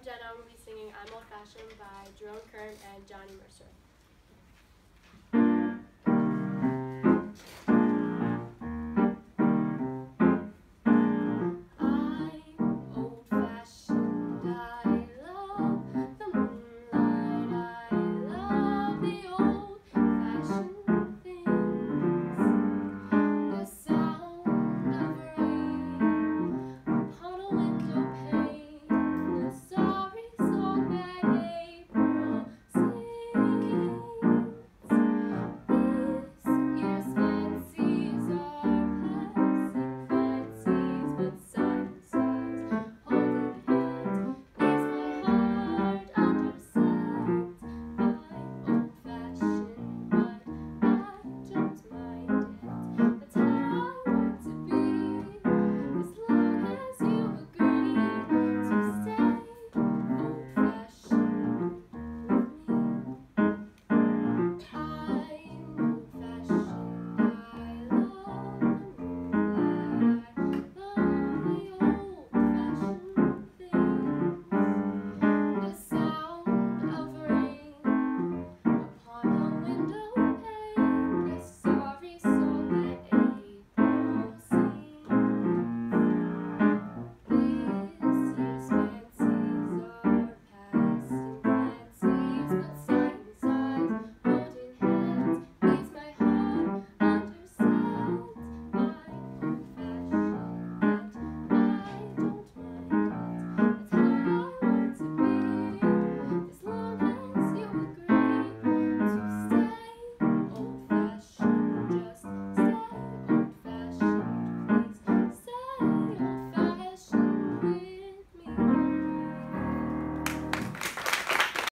I'm Jenna. I'm going be singing I'm Old Fashioned by Jerome Kern and Johnny Mercer.